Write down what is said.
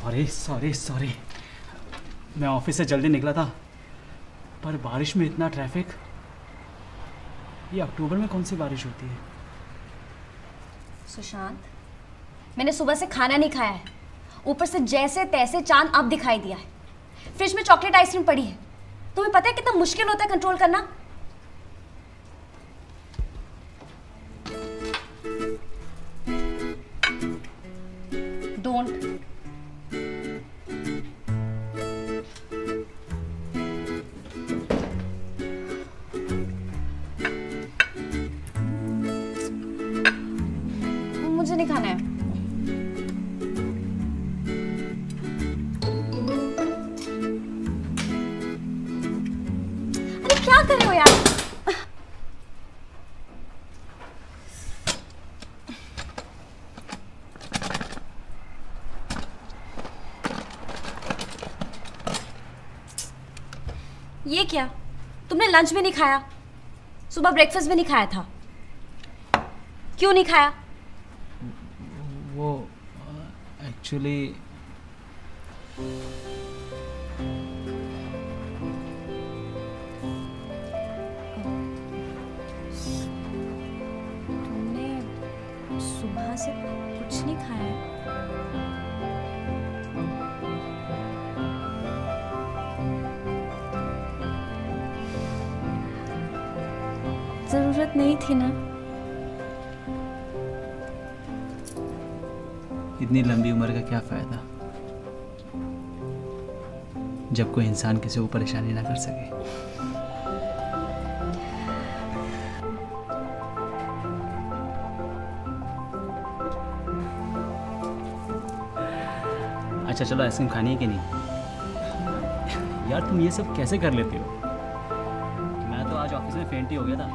Sorry sorry sorry. मैं office से जल्दी निकला था, पर बारिश में इतना ट्रैफ़िक ये अक्टूबर में कौन सी बारिश होती है? सुशांत, मैंने सुबह से खाना नहीं खाया है। ऊपर से जैसे तैसे चाँद अब दिखाई दिया है। फ्रिज में चॉकलेट आइसक्रीम पड़ी है। तुम्हें पता है कितना मुश्किल होता है कंट्रोल करना? डोंट नहीं खाना है। अरे क्या कर रहे हो यार? ये क्या? तुमने लंच भी नहीं खाया? सुबह ब्रेकफास्ट भी नहीं खाया था। क्यों नहीं खाया? वो एक्चुअली तुमने सुबह से कुछ नहीं खाया ज़रूरत नहीं थी ना? इतनी लंबी उम्र का क्या फ़ायदा? जब कोई इंसान किसी को परेशानी ना कर सके। अच्छा चलो आइसक्रीम खानी है कि नहीं? यार, तुम ये सब कैसे कर लेते हो? मैं तो आज ऑफ़िस में फेंट ही हो गया था।